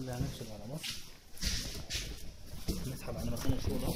كلها يعني نفس العلامات نسحب على مكان الشغل اهو